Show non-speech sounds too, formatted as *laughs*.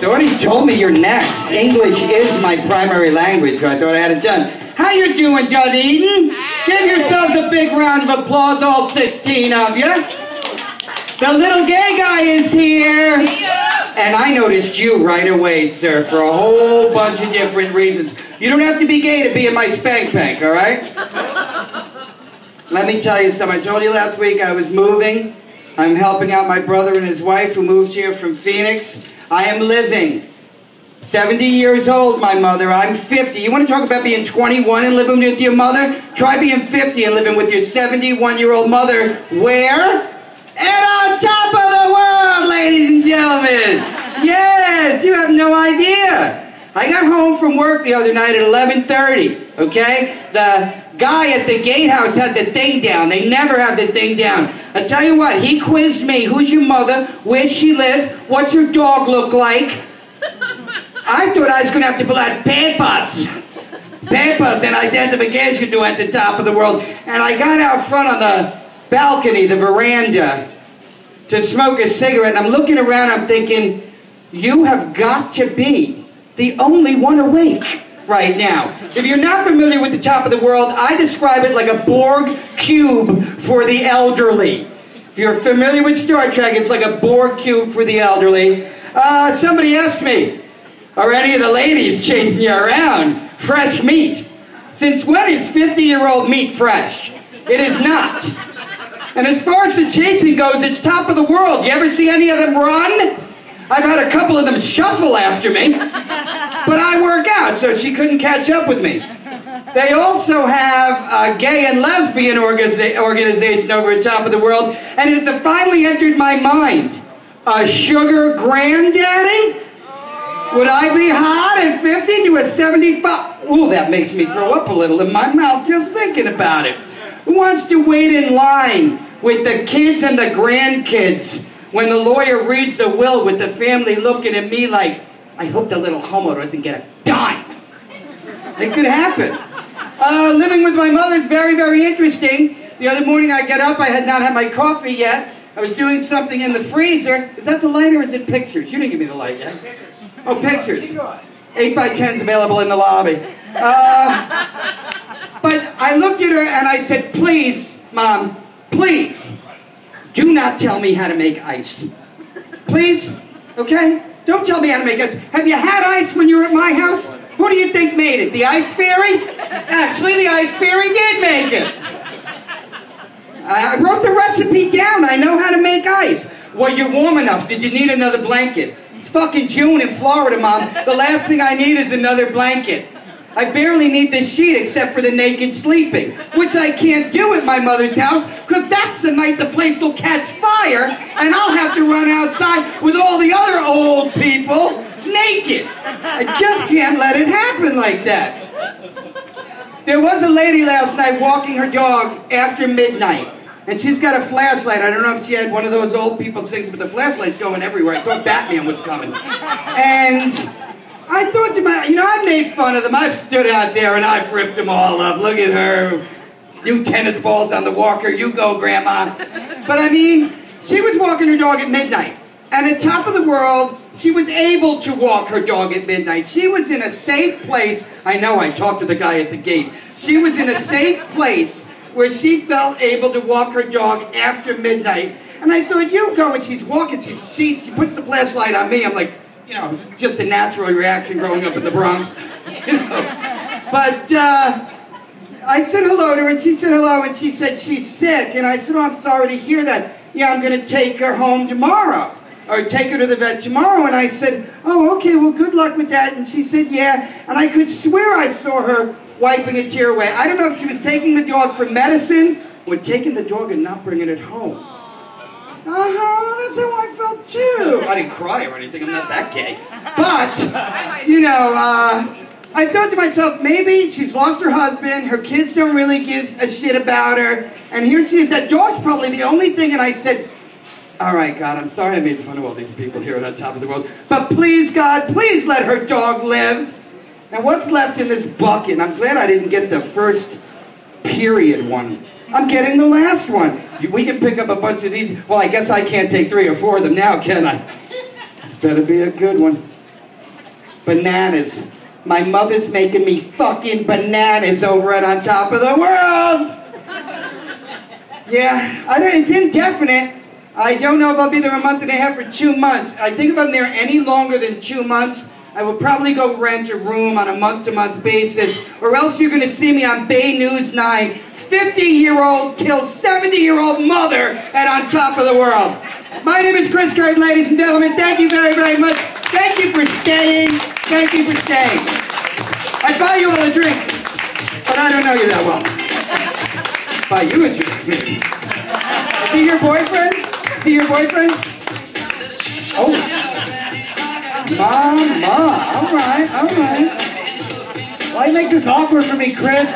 Somebody told me you're next. English is my primary language, so I thought I had it done. How you doing, Dunedin? Give yourselves a big round of applause, all 16 of you. The little gay guy is here. And I noticed you right away, sir, for a whole bunch of different reasons. You don't have to be gay to be in my spank bank, all right? Let me tell you something. I told you last week I was moving. I'm helping out my brother and his wife who moved here from Phoenix. I am living. 70 years old, my mother. I'm 50. You want to talk about being 21 and living with your mother? Try being 50 and living with your 71 year old mother. Where? And on top of the world, ladies and gentlemen. Yes, you have no idea. I got home from work the other night at 11:30. Okay, the guy at the gatehouse had the thing down. They never have the thing down. I tell you what, he quizzed me. Who's your mother? Where she lives? What's her dog look like? I thought I was going to have to pull out papers. Papers and identification to at the top of the world. And I got out front on the balcony, the veranda, to smoke a cigarette. And I'm looking around, I'm thinking, you have got to be the only one awake right now. If you're not familiar with the top of the world, I describe it like a Borg cube for the elderly. If you're familiar with Star Trek, it's like a Borg cube for the elderly. Uh, somebody asked me, are any of the ladies chasing you around? Fresh meat. Since when is 50 year old meat fresh? It is not. And as far as the chasing goes, it's top of the world. You ever see any of them run? I've had a couple of them shuffle after me, but I work out, so she couldn't catch up with me. They also have a gay and lesbian organization over at top of the world, and it finally entered my mind. A sugar granddaddy? Would I be hot at 50 to a 75? Ooh, that makes me throw up a little in my mouth just thinking about it. Who wants to wait in line with the kids and the grandkids when the lawyer reads the will with the family looking at me like, I hope the little homo doesn't get a dime. It could happen. Uh, living with my mother is very, very interesting. The other morning I get up, I had not had my coffee yet. I was doing something in the freezer. Is that the light or is it pictures? You didn't give me the light yet. Oh, pictures. 8 by 10s available in the lobby. Uh, but I looked at her and I said, please, Mom, please, do not tell me how to make ice. Please? Okay? Don't tell me how to make ice. Have you had ice when you were at my house? Who do you think made it? The ice fairy? Actually, the ice fairy did make it. I wrote the recipe down. I know how to make ice. Well, you're warm enough. Did you need another blanket? It's fucking June in Florida, Mom. The last thing I need is another blanket. I barely need the sheet except for the naked sleeping, which I can't do at my mother's house because that's the night the place will catch fire and I'll have to run outside with all the other old people naked. I just can't let it happen like that. There was a lady last night walking her dog after midnight. And she's got a flashlight. I don't know if she had one of those old people things but the flashlights going everywhere. I thought Batman was coming. And I thought to myself, you know, I made fun of them. I've stood out there and I've ripped them all up. Look at her. You tennis balls on the walker. You go, Grandma. But I mean, she was walking her dog at midnight. And at top of the world, she was able to walk her dog at midnight. She was in a safe place. I know I talked to the guy at the gate. She was in a safe place where she felt able to walk her dog after midnight. And I thought, you go, and she's walking, she, she, she puts the flashlight on me. I'm like, you know, just a natural reaction growing up in the Bronx. You know. But uh, I said hello to her, and she said hello, and she said she's sick. And I said, oh, I'm sorry to hear that. Yeah, I'm going to take her home tomorrow, or take her to the vet tomorrow. And I said, oh, okay, well, good luck with that. And she said, yeah. And I could swear I saw her wiping a tear away. I don't know if she was taking the dog for medicine or taking the dog and not bringing it home. Uh-huh, that's how I felt too. I didn't cry or anything, I'm not that gay. But, *laughs* you know, uh, I thought to myself, maybe she's lost her husband, her kids don't really give a shit about her, and here she is, that dog's probably the only thing, and I said, all right, God, I'm sorry I made fun of all these people here on top of the world, but please, God, please let her dog live. And what's left in this bucket? I'm glad I didn't get the first period one. I'm getting the last one. We can pick up a bunch of these. Well, I guess I can't take three or four of them now, can I? This better be a good one. Bananas. My mother's making me fucking bananas over at On Top of the World. Yeah, I don't, it's indefinite. I don't know if I'll be there a month and a half or two months. I think if I'm there any longer than two months, I will probably go rent a room on a month-to-month basis, or else you're gonna see me on Bay News 9, 50-year-old kills 70-year-old mother at On Top of the World. My name is Chris Curtin, ladies and gentlemen. Thank you very, very much. Thank you for staying. Thank you for staying. I buy you all a drink, but I don't know you that well. Buy you a drink. Is he your boyfriend? Is he your boyfriend? Oh. Mama. All right, all right. Why make this awkward for me, Chris?